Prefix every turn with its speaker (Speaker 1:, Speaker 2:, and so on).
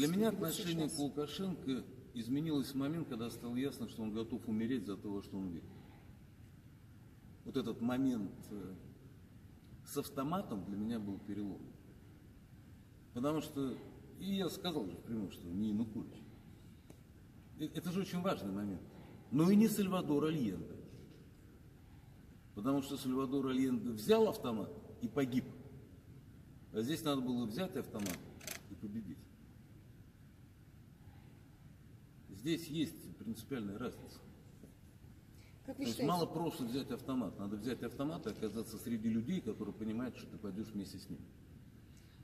Speaker 1: Для меня отношение
Speaker 2: сейчас?
Speaker 1: к Лукашенко изменилось в момент, когда стало ясно, что он готов умереть за то, во что он верит. Вот этот момент э, с автоматом для меня был перелом. Потому что, и я сказал же прямо, что не Янукович. Это же очень важный момент. Но и не Сальвадор Альенде. Потому что Сальвадор Альенде взял автомат и погиб. А здесь надо было взять автомат и победить. Здесь есть принципиальная разница.
Speaker 2: Как
Speaker 1: То
Speaker 2: вы
Speaker 1: есть
Speaker 2: считаете,
Speaker 1: мало просто взять автомат. Надо взять автомат и оказаться среди людей, которые понимают, что ты пойдешь вместе с ними.